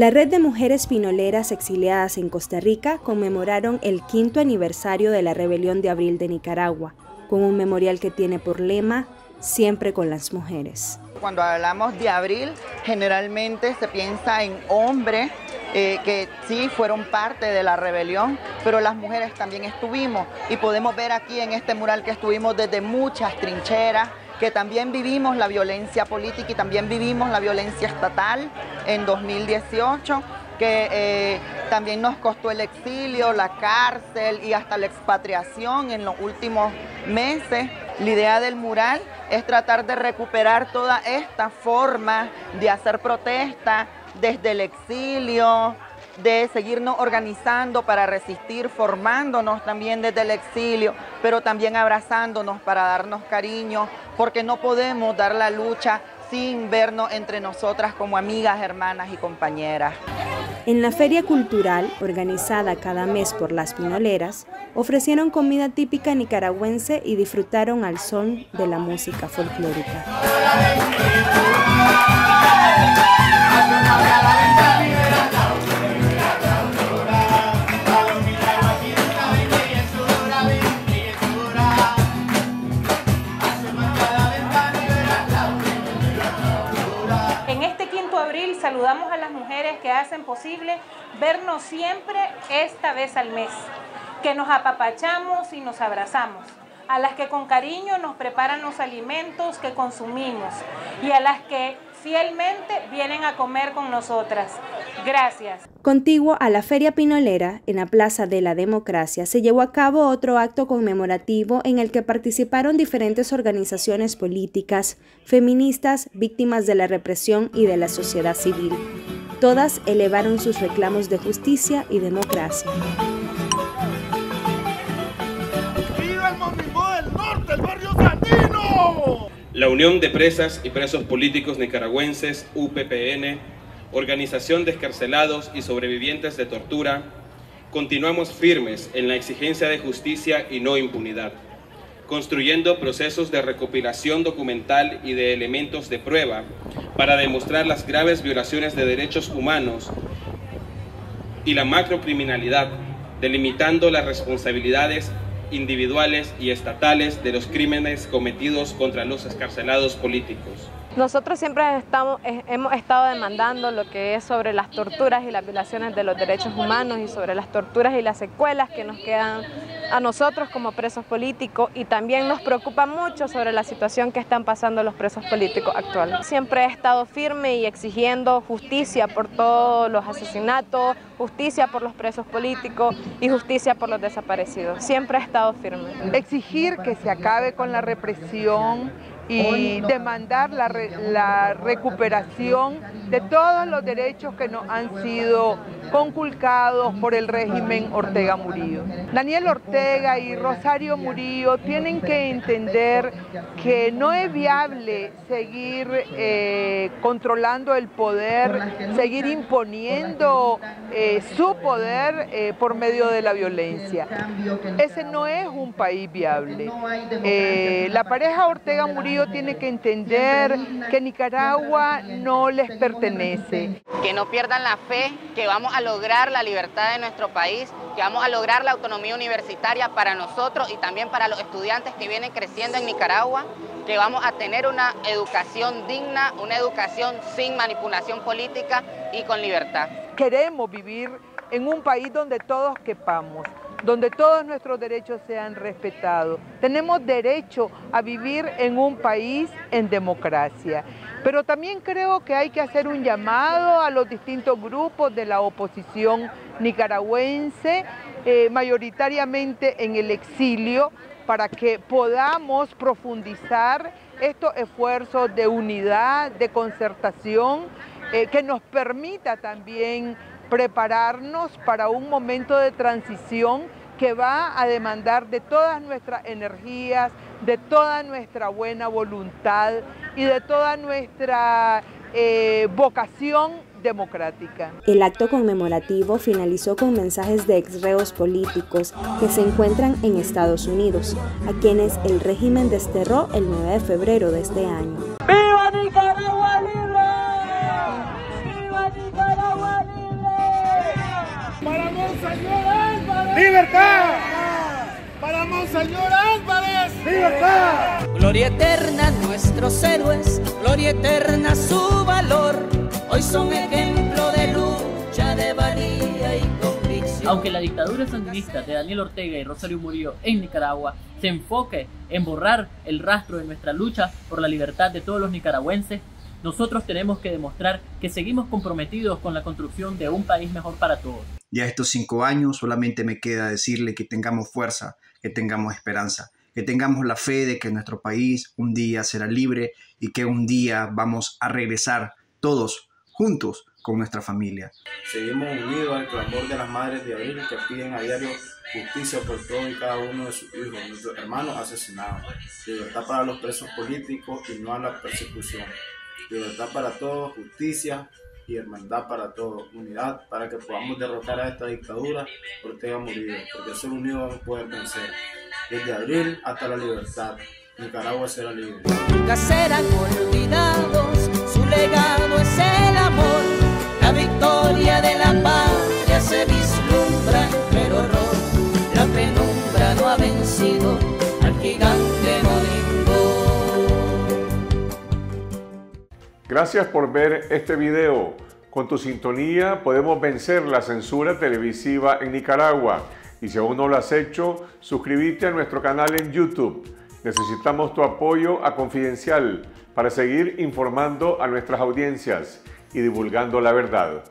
La red de mujeres pinoleras exiliadas en Costa Rica conmemoraron el quinto aniversario de la rebelión de abril de Nicaragua, con un memorial que tiene por lema Siempre con las mujeres. Cuando hablamos de abril, generalmente se piensa en hombres eh, que sí fueron parte de la rebelión, pero las mujeres también estuvimos y podemos ver aquí en este mural que estuvimos desde muchas trincheras, que también vivimos la violencia política y también vivimos la violencia estatal en 2018 que eh, también nos costó el exilio, la cárcel y hasta la expatriación en los últimos meses. La idea del mural es tratar de recuperar toda esta forma de hacer protesta desde el exilio, de seguirnos organizando para resistir, formándonos también desde el exilio, pero también abrazándonos para darnos cariño, porque no podemos dar la lucha sin vernos entre nosotras como amigas, hermanas y compañeras. En la feria cultural, organizada cada mes por las pinoleras, ofrecieron comida típica nicaragüense y disfrutaron al son de la música folclórica. Que hacen posible vernos siempre esta vez al mes, que nos apapachamos y nos abrazamos, a las que con cariño nos preparan los alimentos que consumimos y a las que fielmente vienen a comer con nosotras. Gracias. Contiguo a la Feria Pinolera, en la Plaza de la Democracia, se llevó a cabo otro acto conmemorativo en el que participaron diferentes organizaciones políticas, feministas, víctimas de la represión y de la sociedad civil. Todas elevaron sus reclamos de justicia y democracia. ¡Viva el del Norte, el barrio Sandino! La Unión de Presas y Presos Políticos Nicaragüenses, UPPN, Organización de Escarcelados y Sobrevivientes de Tortura, continuamos firmes en la exigencia de justicia y no impunidad, construyendo procesos de recopilación documental y de elementos de prueba para demostrar las graves violaciones de derechos humanos y la macrocriminalidad, delimitando las responsabilidades individuales y estatales de los crímenes cometidos contra los escarcelados políticos. Nosotros siempre estamos, eh, hemos estado demandando lo que es sobre las torturas y las violaciones de los derechos humanos y sobre las torturas y las secuelas que nos quedan a nosotros como presos políticos y también nos preocupa mucho sobre la situación que están pasando los presos políticos actuales. Siempre he estado firme y exigiendo justicia por todos los asesinatos, justicia por los presos políticos y justicia por los desaparecidos. Siempre he estado firme. Exigir que se acabe con la represión, y demandar la, la, recuperación de todos los derechos que nos han sido conculcados por el régimen Ortega Murillo. Daniel Ortega y Rosario Murillo tienen que entender que no es viable seguir eh, controlando el poder, seguir imponiendo eh, su poder eh, por medio de la violencia. Ese no es un país viable. la pareja Ortega Murillo tiene que entender que Nicaragua no les pertenece. Que no pierdan la fe, que vamos a lograr la libertad de nuestro país, que vamos a lograr la autonomía universitaria para nosotros y también para los estudiantes que vienen creciendo en Nicaragua, que vamos a tener una educación digna, una educación sin manipulación política y con libertad. Queremos vivir en un país donde todos quepamos donde todos nuestros derechos sean respetados. Tenemos derecho a vivir en un país en democracia. Pero también creo que hay que hacer un llamado a los distintos grupos de la oposición nicaragüense, eh, mayoritariamente en el exilio, para que podamos profundizar estos esfuerzos de unidad, de concertación, eh, que nos permita también prepararnos para un momento de transición que va a demandar de todas nuestras energías, de toda nuestra buena voluntad y de toda nuestra eh, vocación democrática. El acto conmemorativo finalizó con mensajes de exreos políticos que se encuentran en Estados Unidos, a quienes el régimen desterró el 9 de febrero de este año. ¡Libertad! ¡Para Monseñor Álvarez! ¡Libertad! Gloria eterna a nuestros héroes, gloria eterna su valor. Hoy son ejemplo de lucha, de valía y convicción. Aunque la dictadura sandinista de Daniel Ortega y Rosario Murillo en Nicaragua se enfoque en borrar el rastro de nuestra lucha por la libertad de todos los nicaragüenses, nosotros tenemos que demostrar que seguimos comprometidos con la construcción de un país mejor para todos. Ya estos cinco años solamente me queda decirle que tengamos fuerza, que tengamos esperanza, que tengamos la fe de que nuestro país un día será libre y que un día vamos a regresar todos juntos con nuestra familia. Seguimos unidos al clamor de las madres de abril que piden a diario justicia por todo y cada uno de sus hijos, nuestros hermanos asesinados, libertad para los presos políticos y no a la persecución, libertad para todos, justicia y hermandad para todos, unidad para que podamos derrotar a esta dictadura Ortega Murillo, porque solo unidos vamos a poder vencer. Desde abril hasta la libertad, Nicaragua será libre. Nunca serán olvidados, su legado Gracias por ver este video. Con tu sintonía podemos vencer la censura televisiva en Nicaragua. Y si aún no lo has hecho, suscríbete a nuestro canal en YouTube. Necesitamos tu apoyo a Confidencial para seguir informando a nuestras audiencias y divulgando la verdad.